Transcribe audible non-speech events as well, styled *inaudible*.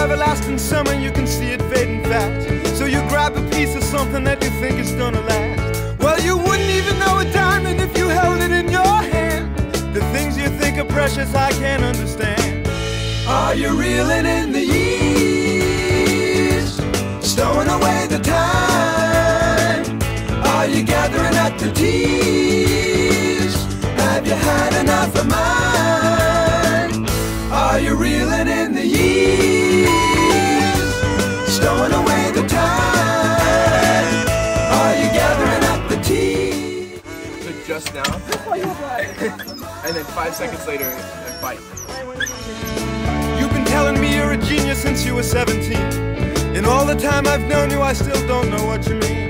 everlasting summer, you can see it fading fast. So you grab a piece of something that you think is gonna last. Well, you wouldn't even know a diamond if you held it in your hand. The things you think are precious, I can't understand. Are you reeling in the years? Stowing away the time? Are you gathering at the tears? Have you had enough of mine? Are you reeling in the years? Just now. *laughs* and then five seconds later, a fight. You've been telling me you're a genius since you were 17. In all the time I've known you, I still don't know what you mean.